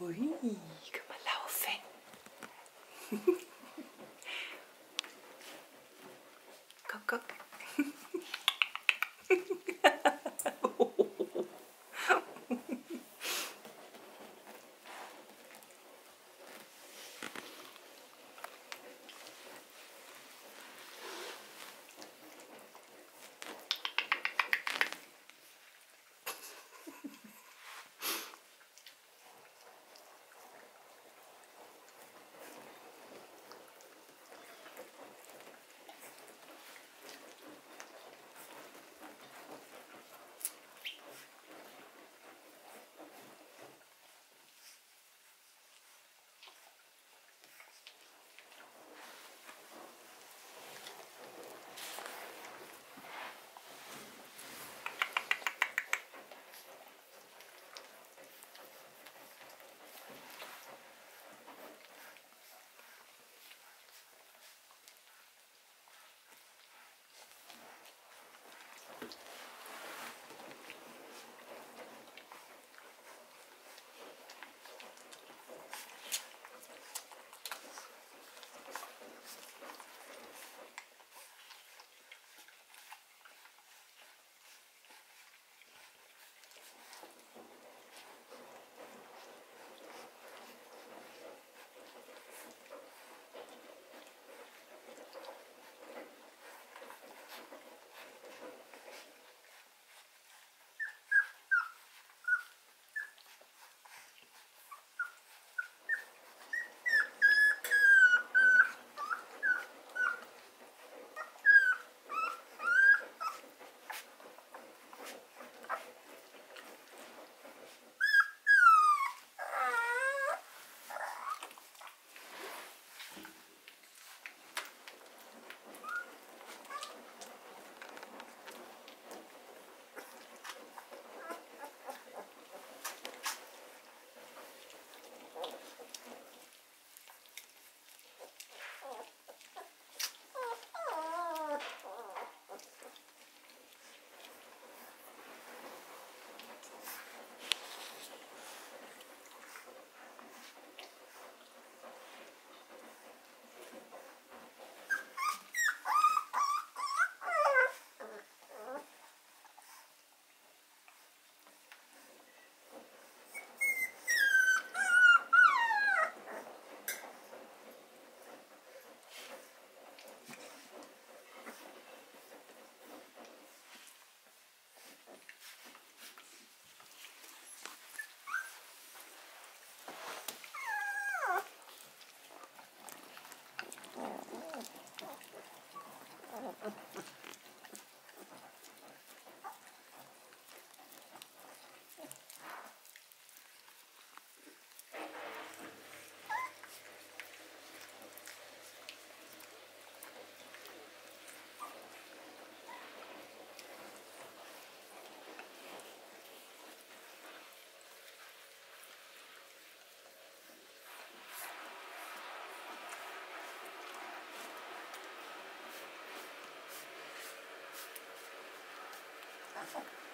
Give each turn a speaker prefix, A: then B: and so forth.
A: Ui, können wir laufen. guck, guck. Okay. 反讽。